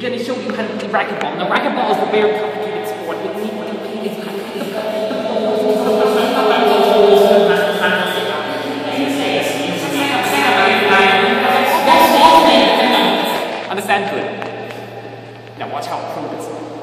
we're going to show you how to play racquetball. Now, racquetball is a very complicated sport. What we want to play is Understand good. Now watch how pro this is.